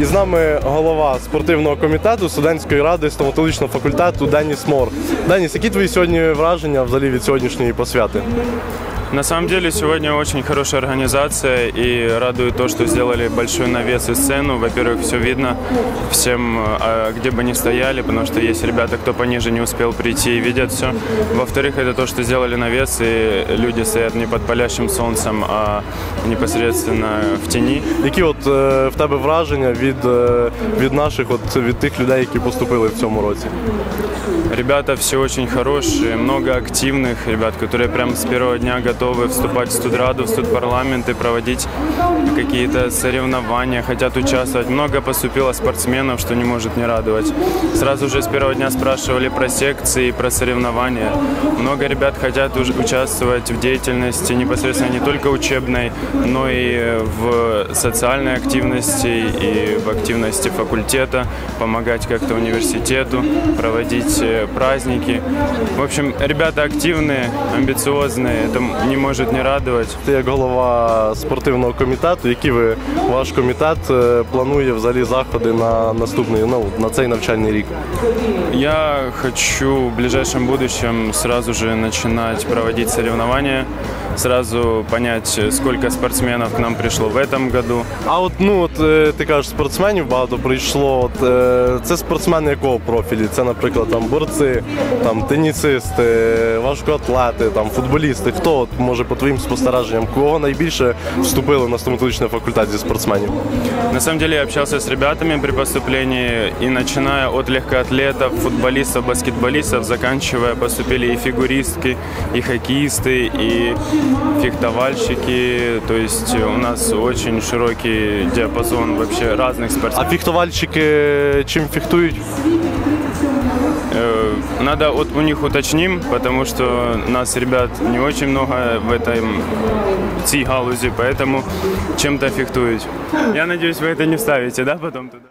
І з нами голова спортивного комітету студентської ради стоматологічного факультету Деніс Мор. Деніс, які твої сьогодні враження взагалі від сьогоднішньої посвяти? На самом деле сегодня очень хорошая организация и радует то, что сделали большой навес и сцену. Во-первых, все видно всем, а, где бы ни стояли, потому что есть ребята, кто пониже не успел прийти и видят все. Во-вторых, это то, что сделали навес и люди стоят не под палящим солнцем, а непосредственно в тени. Які от е, в тебе враження від, е, від наших, от від тих людей, які поступили в цьому році? Ребята все очень хорошие, много активных ребят, которые прям с первого дня готовы вступать в студраду, в студпарламент и проводить какие-то соревнования, хотят участвовать. Много поступило спортсменов, что не может не радовать. Сразу же с первого дня спрашивали про секции, про соревнования. Много ребят хотят уж участвовать в деятельности непосредственно не только учебной, но и в социальной активности и в активности факультета, помогать как-то университету, проводить э, праздники. В общем, ребята активные, амбициозные, это не может не радовать. Ти як голова спортивного комітету, які ви ваш комітет е, планує взагалі заходи на наступний ну, на цей навчальний рік? Я хочу в ближайшем будущем сразу же начинать проводить соревнования, сразу понять, сколько спортсменов к нам пришло в этом году. А от ну от е, ти кажеш, спортсменів багато прийшло. От е, це спортсмени якого профілі? Це, наприклад, там борці, там тенісисти, важкоатлети, там футболісти. Хто от може по твоїм спостереженням, кого найбільше вступили на стоматологічний факультет зі спортсменів? На самом деле я общался с ребятами при поступлении, и начиная от легкоатлетов, футболистов, баскетболистов, заканчивая поступили и фигуристки, и хоккеисты, и фехтовальщики. То есть у нас очень широкий диапазон вообще разных А спортсменов. фехтувальщики чим фехтують? Э, Надо от, у них уточним, потому что нас, ребят, не очень много в этом цій галузі, поэтому чем-то фехтуют. Я надеюсь, вы это не вставите, да, потом туда?